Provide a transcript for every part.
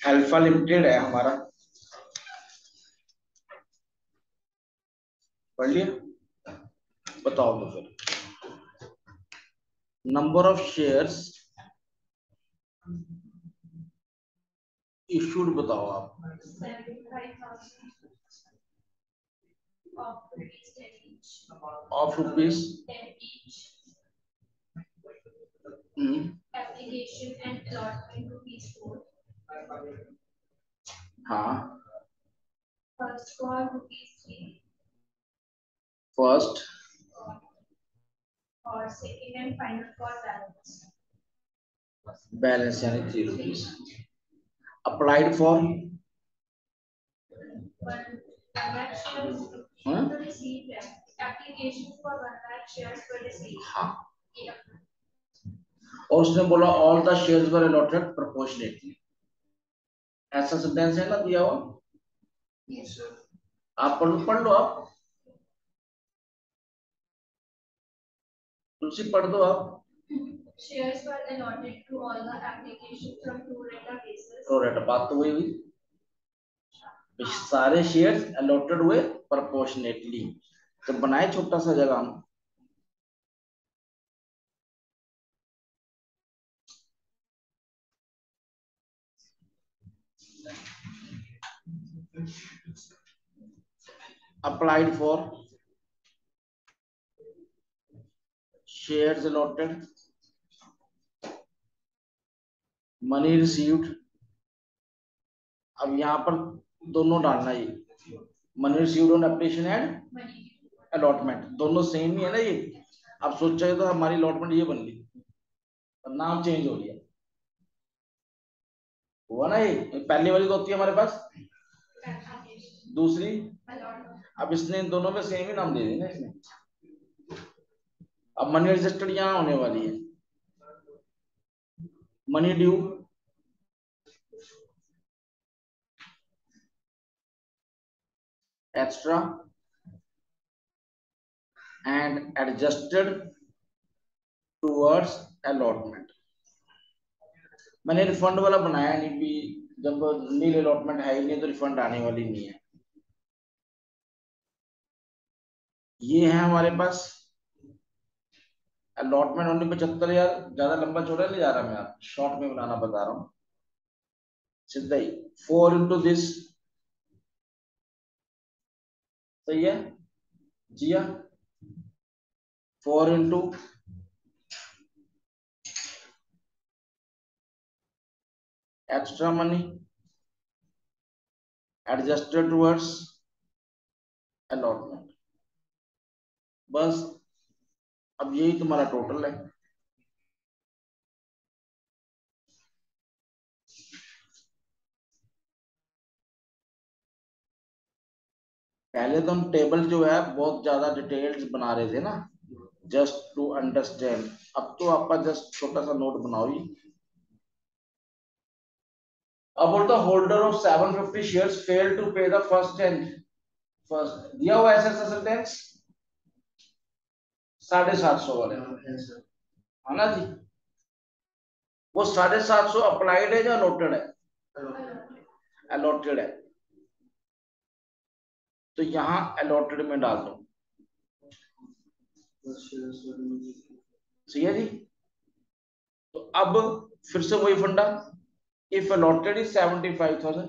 Alpha limited है हमारा। पढ़ लिया? बताओ तो फिर नंबर ऑफ़ शेयर्स इशूड बताओ आप। Of rupees mm. application and allotment to each board. Huh. First for rupees 3. First. Or second and final for balance. Balance and 3 rupees. Applied for? One lakh shares huh? per receipt. Application for one lakh shares per receipt. Huh. Yeah. और उसने बोला all the shares were allotted proportionately ऐसा sentence है ना दिया हुआ? Yes. आप पढ़ लो पढ़ लो आप। तुलसी पढ़ दो आप। Shares were allotted to all the applications from two rata basis. तो रेट बात तो वही हुई। सारे शेयर्स अलॉटेड हुए प्रोपोर्शनेटली तो बनाए छोटा सा जगह हम। Applied for shares allotted, money received. अब यहाँ पर दोनों डालना ये money received on application and allotment दोनों सेम ही है ना ये? अब सोचा तो हमारी अलॉटमेंट ये बन ली और नाम चेंज हो गया। हुआ ना ये? पहली वाली तो होती है हमारे पास. दूसरी? अब इसने दोनों में सेम ही नाम दे देना इसने। अब मनी रजिस्टर्ड यहाँ होने वाली है। Money due extra and adjusted towards allotment मैंने रिफंड वाला बनाया नहीं भी जब नील अलॉटमेंट है ही नहीं तो रिफंड आने वाली नहीं है। ये है हमारे पास अलॉटमेंट ओनली पचहत्तर हज़ार ज़्यादा लंबा छोड़ा नहीं जा रहा मैं आप। शॉर्ट में बनाना बता रहा हूँ। सीधा ही। फोर इंटू दिस सही है? जिया four into extra money adjusted towards allotment बस, अब यही तुम्हारा टोटल है। पहले तो हम टेबल जो है, बहुत ज़्यादा डिटेल्स बना रहे थे ना जस्ट टू अंडरस्टैंड अब तो आपका जस्ट छोटा सा नोट बनाओ ही बोलता holder of 750 shares fail to pay the first first दिया हुआ ऐसा साढ़े सात सौ वाले है। ना जी। वो साढ़े सात सौ अप्लाइड है या अलॉटेड है? अलॉटेड है। तो यहाँ अलॉटेड में डाल दो। सही है जी? तो अब फिर से वही फंडा। If allotted is 75000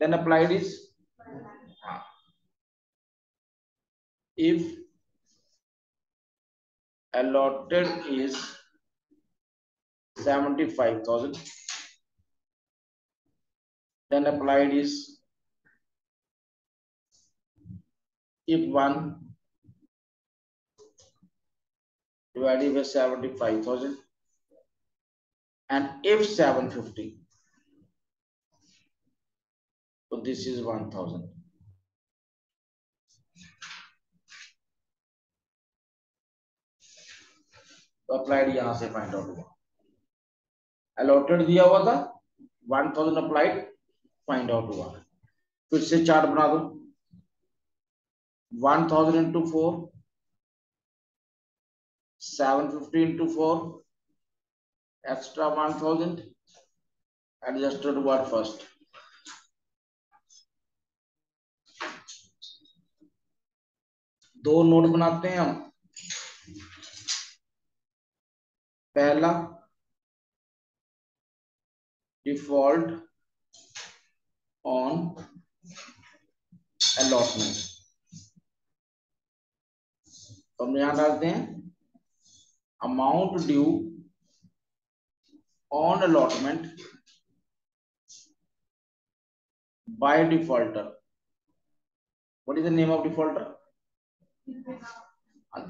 then applied is if allotted is 75000 then applied is if 1 divided by 75000 and if 750 so this is 1000 तो अप्लाइड यहाँ से फाइंड आउट हुआ। अलॉटेड दिया हुआ था 1000 अप्लाइड फाइंड आउट हुआ। फिर से चार्ट बना दो। 1000 into four 750 into four extra 1000 adjusted what first दो नोट बनाते हैं हम। पहला डिफ़ॉल्ट ऑन अलॉटमेंट हम यहाँ डालते हैं amount due on allotment by defaulter what is the name of defaulter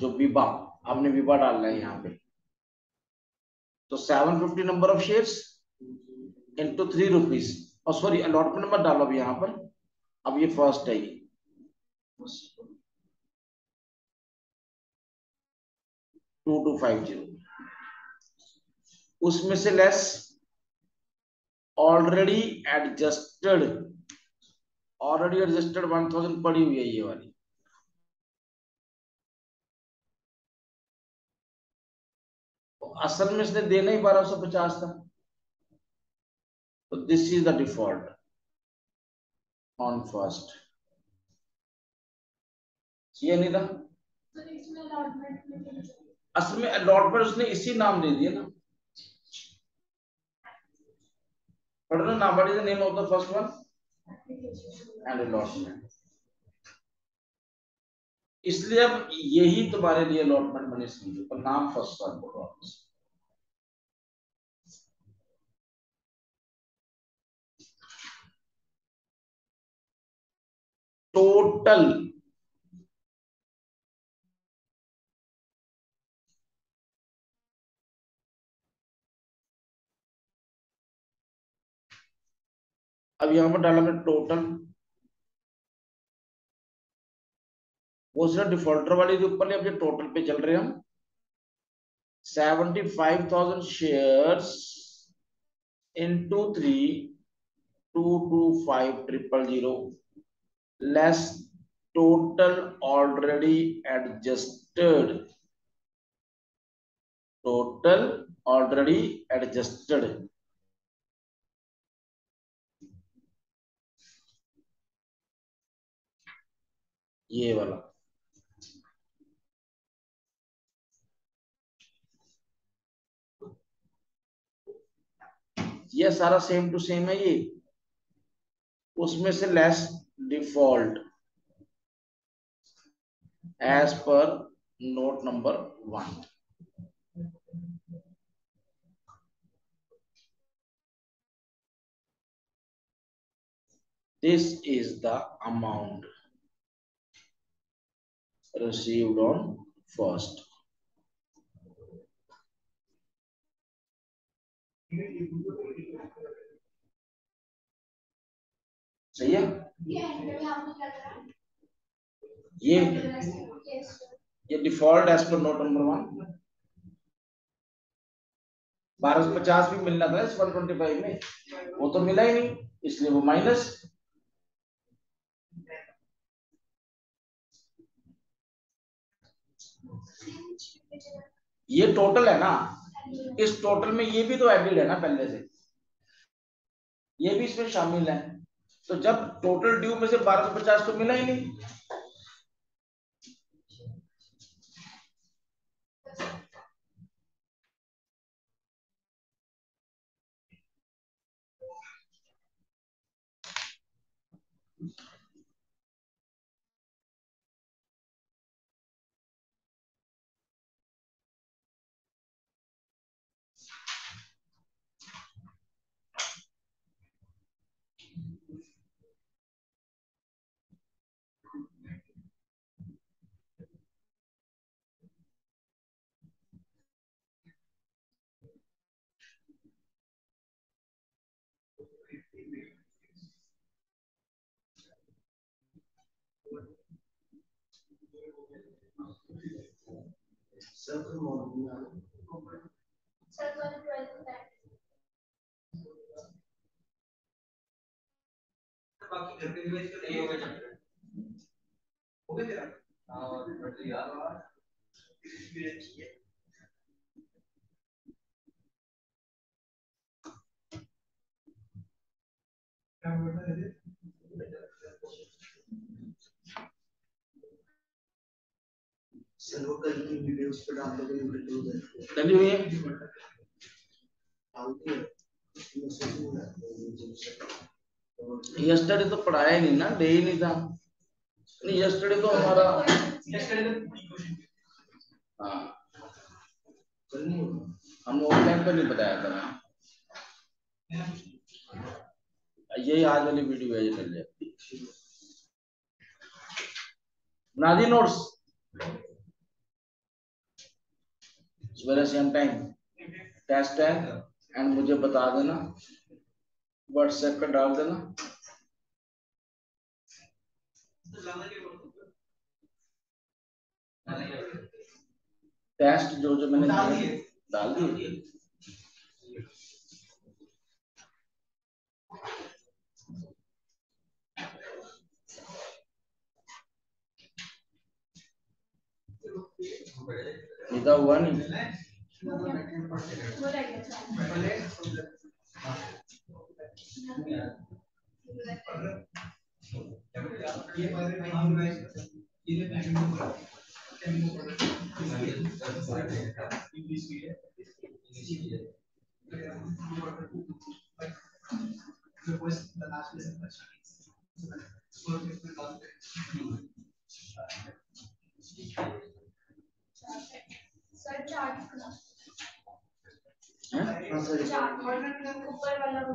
जो विवाह आपने विवाह डालना है यहाँ पे। तो 750 number of shares into three rupees और सॉरी अलॉटमेंट नंबर डालो अब यहाँ पर। अब ये फ़र्स्ट है ये। टू टू फाइव ज़ीरो उसमें से less already adjusted already adjusted one thousand पड़ी हुई है ये वाली। असल में इसने देना ही बारह सौ पचास था। तो this is the default on first ये नहीं था। असल में अलॉटमेंट उसने इसी नाम दे दिया ना। the now? What is the name of the first one? And इसलिए अब यही तुम्हारे लिए अलॉटमेंट बने समझो। पर नाम फ़र्स्ट वन बोलो आपसे टोटल। अब यहाँ पर डाला मैं टोटल। वो सिर्फ़ डिफॉल्टर वाले के ऊपर अब टोटल पे चल रहे हम। Seventy five thousand share into three two two five triple zero less total already adjusted total already adjusted ये वाला। ये सारा सेम टू सेम है ये। उसमें से less डिफॉल्ट एज पर note number one this is the amount received on first. सही है ये ये default as per note number one बारह सौ पचास भी मिलना था इस वन ट्वेंटी फाइव में। वो तो मिला ही नहीं, इसलिए वो माइनस ये टोटल है ना। इस टोटल में ये भी तो एडिड है ना पहले से। ये भी इसमें शामिल है। तो जब टोटल ड्यू में से बारह सौ पचास तो मिला ही नहीं। बाकी घर पे भी वैसे नहीं होगा चैप्टर हो गया तेरा हाँ बट यार मेरे किए क्या बोल रहे थे कल की वीडियो उस पर डाल दोगे यूट्यूब पे है। है है यस्टरडे तो पढ़ाया ही नहीं ना डे ही नहीं था। नहीं यस्टरडे तो हमारा हाँ। कल नहीं हम ऑनलाइन तो नहीं बताया था ना। यही आज वाली वीडियो है ये कर लिया नादी नोट्स। सवेरे सेम टाइम टेस्ट है एंड मुझे बता देना व्हाट्सएप पर डाल देना। टेस्ट जो जो मैंने डाल दिए, सीधा हुआ नहीं वो रह गया था। सर चार्ट का हैं? हाँ सर चार्ट वाला वो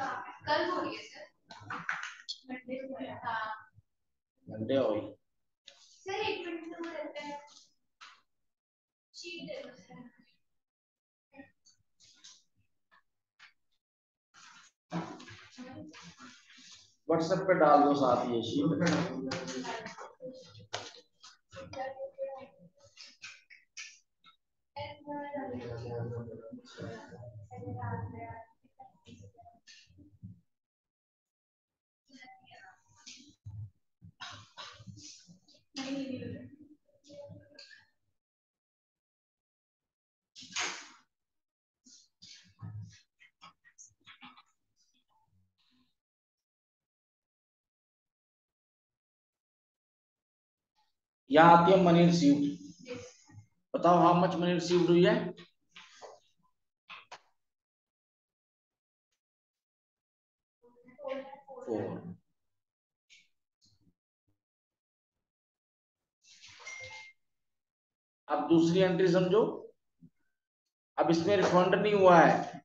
कल हो रही है सर मंडे हाँ सर एक मिनट तो रहते हैं है व्हाट्सएप पे डाल दो साथ ये शीट यहाँ आती है मनी रिसीव्ड बताओ हाउ मच मनी रिसीव्ड हुई है? फोर अब दूसरी एंट्री समझो। अब इसमें रिफंड नहीं हुआ है।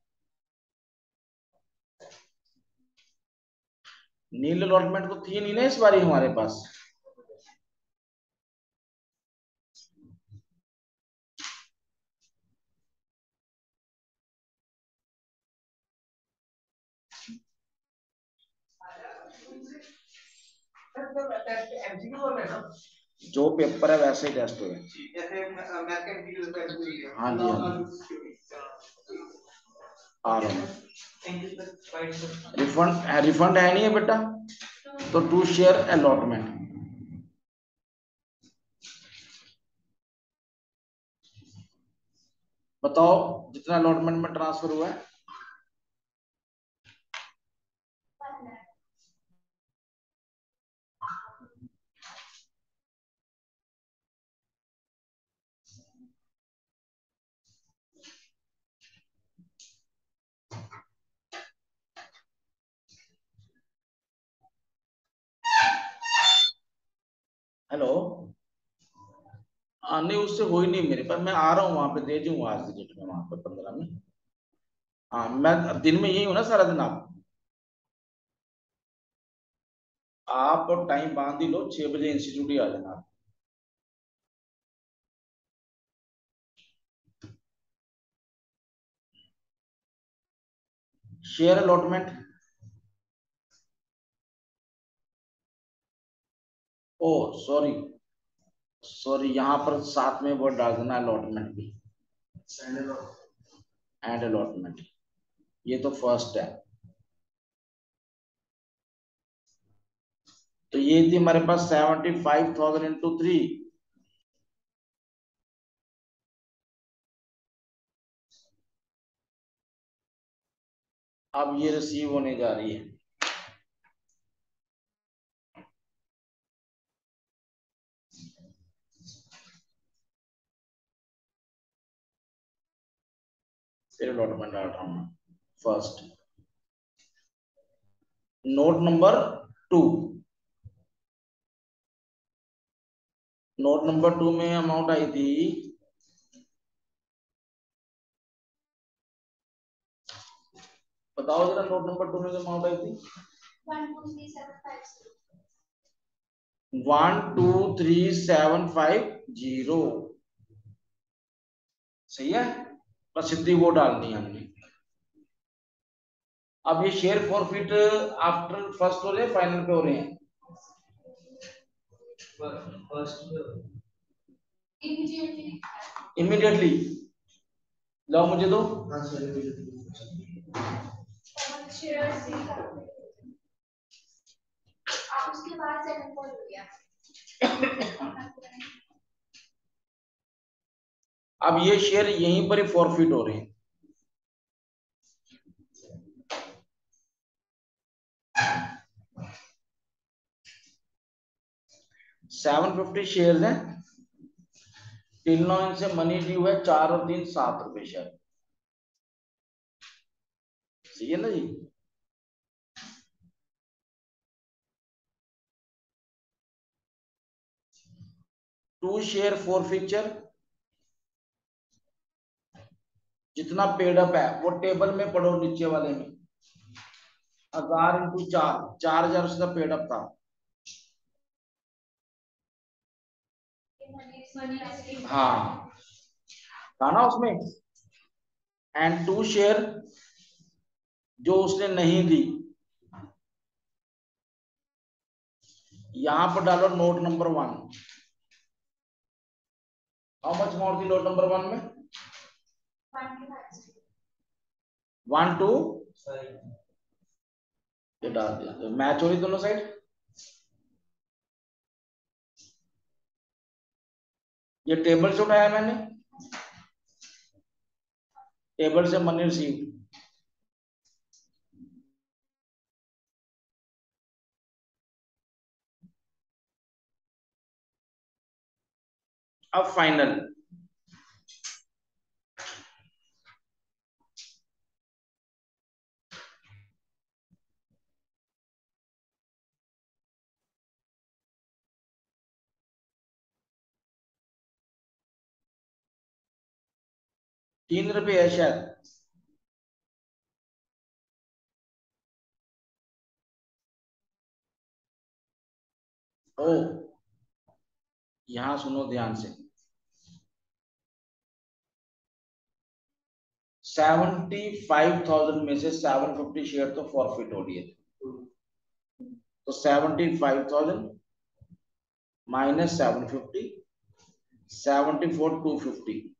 नील अलॉटमेंट तो थी नहीं ना इस बारी हमारे पास एमसीक्यू बोल रहे हैं ना जो पेपर है वैसे ही टेस्ट हुए। हाँ जी, हाँ आ रहा हूँ। रिफंड रिफंड है नहीं है बेटा? तो टू शेयर अलॉटमेंट बताओ जितना अलॉटमेंट में ट्रांसफ़र हुआ है। हेलो नहीं, उससे हो ही नहीं मेरे पास। मैं आ रहा हूँ वहाँ पे, दे दूँगा आज की डेट में वहाँ पे पंद्रह में हाँ मैं दिन में यही हूँ ना सारा दिन आप? आप टाइम बाँध ही लो, छह बजे इंस्टीट्यूट ही आ जाना आप। Share allotment oh sorry sorry यहाँ पर साथ में वर्ड डाल देना अलॉटमेंट भी एंड अलॉटमेंट ये तो फ़र्स्ट है। तो ये थी हमारे पास seventy five thousand into three अब ये रिसीव होने जा रही है। फिर अलॉटमेंट डाल रहा हूँ first note number two note number two में अमाउंट आई थी बताओ जरा नोट नंबर टू में अमाउंट आई थी। One two three seven five zero सही है? प्रसिद्धि वो डालनी है हमने। अब ये शेयर फॉरफिट आफ्टर फ़र्स्ट हो रहे फाइनल पे हो रहे हैं? इमीडिएटली लाओ मुझे दो। उसके बाद सेकंड हो गया। अब ये शेयर यहीं पर ही फॉरफिट हो रहे हैं। सेवन फिफ्टी शेयर हैं। टिल नौ इनसे मनी ड्यू है, चार और तीन सात रुपए शेयर सही है ना जी? टू शेयर फोर फीचर जितना पेड है, वो टेबल में पढ़ो नीचे वाले में। हज़ार इंटू चार चार हज़ार उसका पेड था। हाँ। था ना उसमें? एंड टू शेयर जो उसने नहीं दी। यहाँ पर डालो note number one how much amount थी नोट नंबर वन में? वन टू ये डाल दिया। तो मैच हो रही दोनों साइड ये टेबल से उठाया मैंने। टेबल से मनी रिसीव अब फाइनल तीन रुपये है शायद। ओ, यहाँ सुनो ध्यान से। सेवेंटी फाइव थाउज़ेंड में से सेवन फिफ्टी शेयर तो फॉरफिट हो रही है। तो seventy five thousand minus seven fifty seventy four two fifty.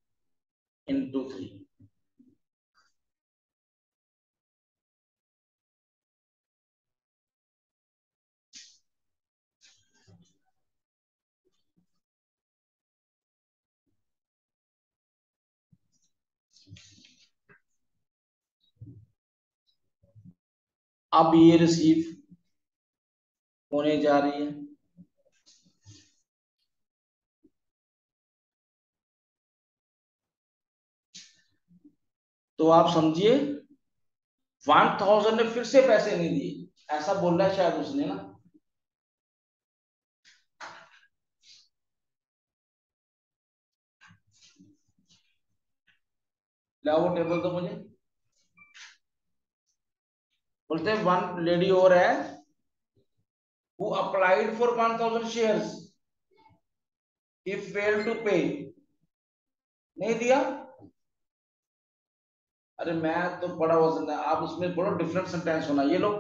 Into 3. अब ये रिसीव होने जा रही है तो आप समझिए वन थाउज़ेंड ने फिर से पैसे नहीं दिए। ऐसा बोल रहा है शायद उसने ना। ला वो टेबल तो मुझे। बोलते हैं वन लेडी और है वो applied for one thousand shares if fail to pay नहीं दिया? अरे मैं तो बड़ा वज़न है। आप उसमें बड़ा डिफरेंट सेंटेंस होना। ये लो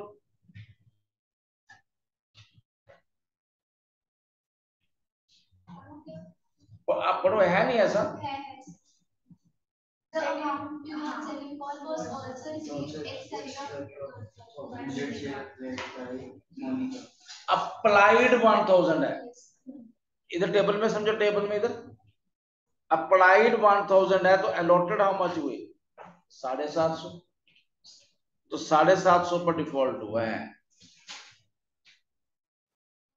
आप पढ़ो है नहीं ऐसा? अप्लाइड वन थाउज़ेंड है। इधर टेबल में समझो टेबल में इधर। अप्लाइड वन थाउज़ेंड है तो अलॉटेड हाउ मच हुए? साढ़े सात सौ। तो साढ़े सात सौ पर डिफ़ॉल्ट हुआ है।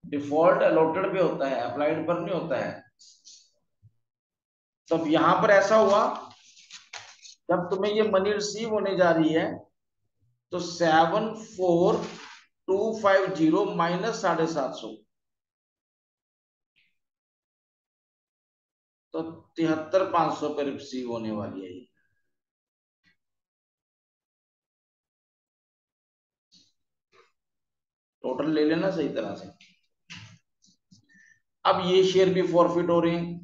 डिफ़ॉल्ट अलॉटेड पे होता है अप्लाइड पर नहीं होता है। तब तो यहाँ पर ऐसा हुआ, जब तुम्हें ये मनी रिसीव होने जा रही है तो seven four two five zero minus साढ़े सात सौ। तो तिहत्तर पाँच सौ पे रिसीव होने वाली है ये। टोटल ले लेना सही तरह से। अब ये शेयर भी फॉरफिट हो रहे हैं।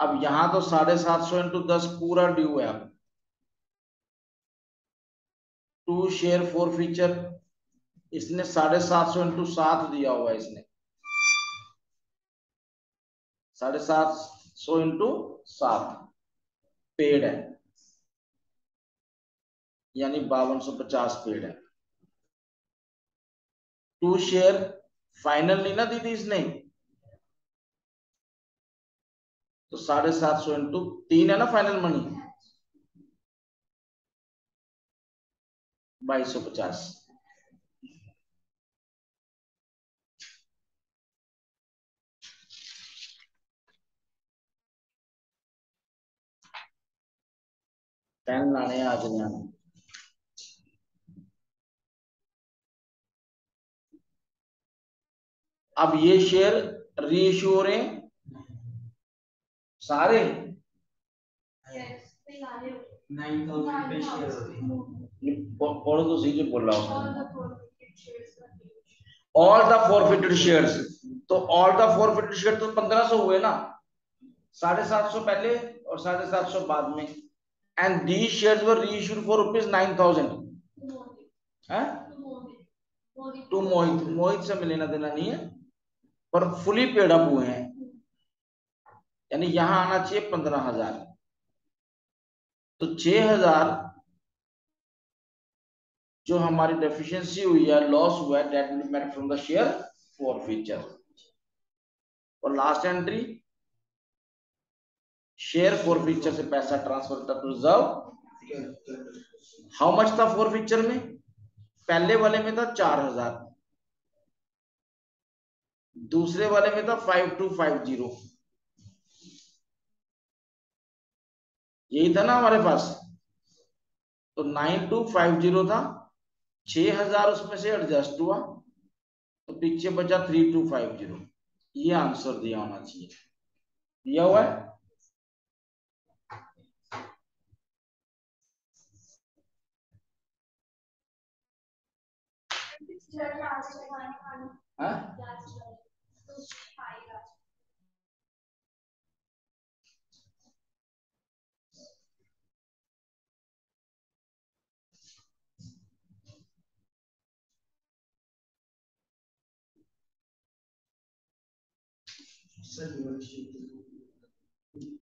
अब यहाँ तो साढ़े सात सौ इंटू दस पूरा ड्यू है अब। टू शेयर फोर फीचर इसने साढ़े सात सौ इंटू सात दिया हुआ है इसने। साढ़े सात सौ इंटू सात। पेड है। यानी बावन सौ पचास पेड है। टू शेयर फाइनल नहीं ना दी थी इसने? तो साढ़े सात सौ इंटू तीन है ना फाइनल मनी बाईस सौ पचास। पेन लाने आज नहीं अब ये शेयर रीइश्यू हो रहे हैं सारे है प- पढ़ो तो सही बोल रहा हूँ. ऑल द फॉरफिटेड शेयर्स तो ऑल द फॉरफिटेड शेयर तो पंद्रह सौ हुए ना? साढ़े सात सौ पहले और साढ़े सात सौ बाद में। And the shares were reissued for rupees nine thousand. है. टू मोहित मोहित से में लेना देना नहीं है। पर फुली पेड अप हुए हैं। यानी यहाँ आना चाहिए पंद्रह हज़ार। तो छह हज़ार जो हमारी डेफिशिएंसी हुई है लॉस हुआ है डेट मेट from the share forfeiture और last entry share forfeiture से पैसा ट्रांसफ़र था टू रिज़र्व हाउ मच था फॉर फ्यूचर में? पहले वाले में था चार हज़ार। दूसरे वाले में था फाइव टू फाइव ज़ीरो यही था ना हमारे पास। तो नाइन टू फाइव ज़ीरो था छह हज़ार उसमें से एडजस्ट हुआ तो पीछे बचा थ्री टू फाइव ज़ीरो ये आंसर दिया होना चाहिए। दिया हुआ है? हाँ? 身体问题